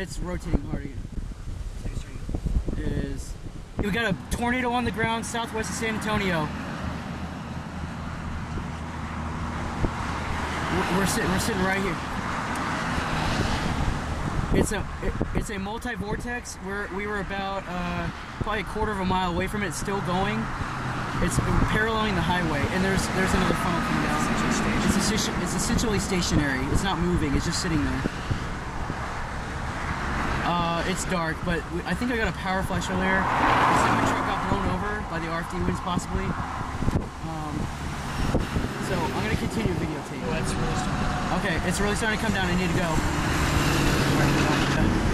It's rotating hard again. It is. We got a tornado on the ground southwest of San Antonio. We're, sitting. We're sitting right here. It's a it, it's a multi-vortex. We're we were about uh, probably a quarter of a mile away from it, still going. It's paralleling the highway, and there's there's another funnel coming down. It's it's essentially stationary. It's not moving. It's just sitting there. It's dark, but we, I think I got a power flash earlier. The semi truck got blown over by the RFD winds, possibly. Um, so I'm gonna continue videotaping. Oh, that's really starting. Okay, it's really starting to come down. I need to go.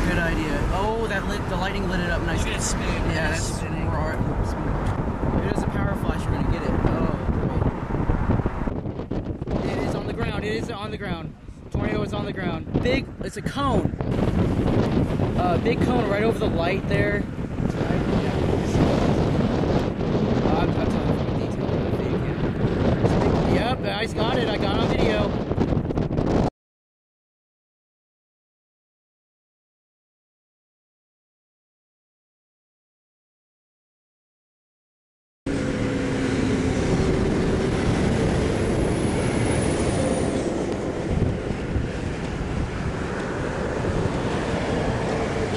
Good idea. Oh, that lit the lighting lit it up nice. Look at it spin. Yeah, that's spinning. we're alright. If it is a power flash, we're gonna get it. Oh, great. It is on the ground. It is on the ground. Tornado is on the ground. Big. It's a cone. Uh, big cone right over the light there. Yep, I got it. I got on video.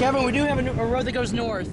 Kevin, we do have a, a road that goes north.